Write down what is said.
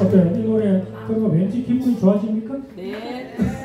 어때요? 이 노래 그런 거 왠지 기분이 좋아집니까? 네.